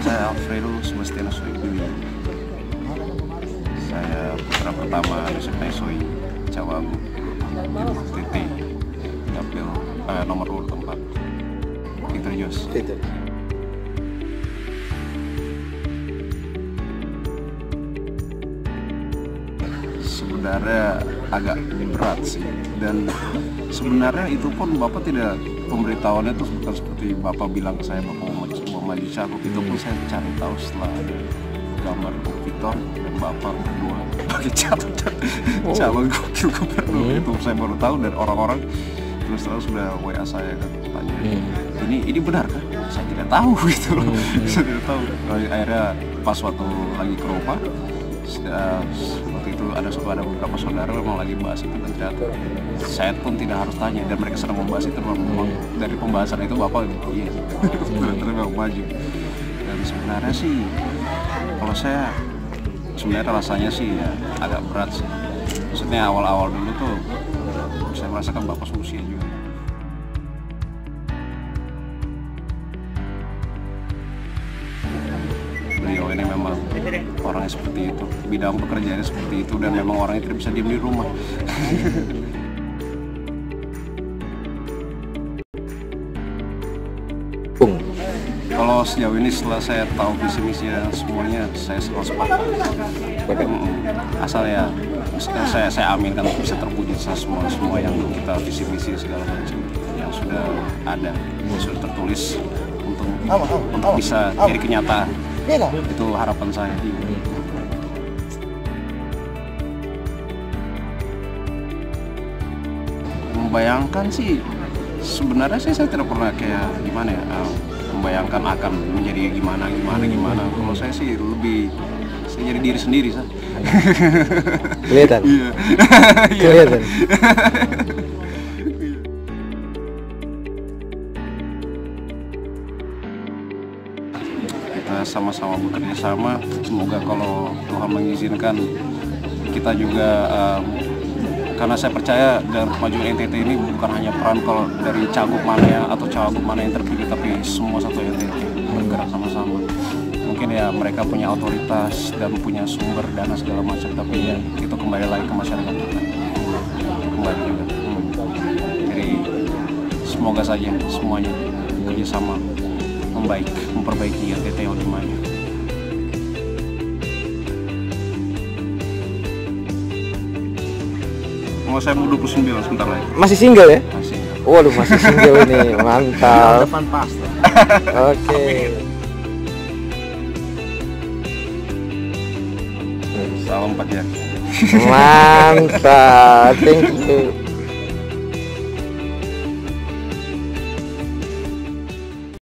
Saya Alfredo Sebastianus Wikiwi. Saya putra pertama dari Soi Cawagu TT dapil eh, nomor urut keempat Peter Jos. Sebenarnya agak berat sih dan sebenarnya itu pun bapak tidak pemberitahuannya itu bukan seperti bapak bilang ke saya bapak maju, cakup itu pun saya cari tahu setelah ada gambar Bung Victor dan bapak berdua pakai calon calon gokil gubernur Hmm. itu saya baru tahu dan orang-orang terus terus sudah WA saya kan tanya Hmm. ini ini benar kan saya tidak tahu gitu loh. Hmm. saya tidak tahu. Akhirnya pas waktu lagi ke rumah sudah waktu itu ada ada beberapa saudara memang lagi bahas itu dan ternyata saya pun tidak harus tanya dan mereka sedang membahas itu memang memang dari pembahasan itu bapak iya. Ternyata memang maju. Dan sebenarnya sih kalau saya sebenarnya rasanya sih ya agak berat sih. Maksudnya awal-awal dulu tuh saya merasakan bapak seusia juga beliau ini memang orangnya seperti itu. Bidang pekerjaannya seperti itu dan memang orangnya tidak bisa diam di rumah. Kalau sejauh ini setelah saya tahu visi misi semuanya saya selalu sepakat. Asal ya saya saya aminkan bisa terwujud semua semua yang kita visi misi segala macam yang sudah ada yang sudah tertulis untuk untuk bisa jadi kenyataan itu harapan saya. Membayangkan sih sebenarnya sih saya tidak pernah kayak gimana ya eh, membayangkan akan menjadi gimana gimana gimana. Kalau saya sih lebih saya jadi diri sendiri sah Kelihatan. iya. Kelihatan. kita sama-sama bekerja sama. Semoga kalau Tuhan mengizinkan kita juga em, karena saya percaya dalam kemajuan NTT ini bukan hanya peran kalau dari cagup mana ya atau cagup mana yang terpilih tapi semua satu NTT bergerak sama-sama. Mungkin ya mereka punya otoritas dan punya sumber dana segala macam tapi ya itu kembali lagi ke masyarakat kita. Kembali juga. Hmm. jadi semoga saja semuanya kerjasama membaik memperbaiki NTT yang lebih maju Oh, saya mau 29 sebentar lagi. Masih single ya? Masih. Waduh, masih single ini. Mantap. depan pas. Oke. Salam Pak ya. Mantap. Thank you.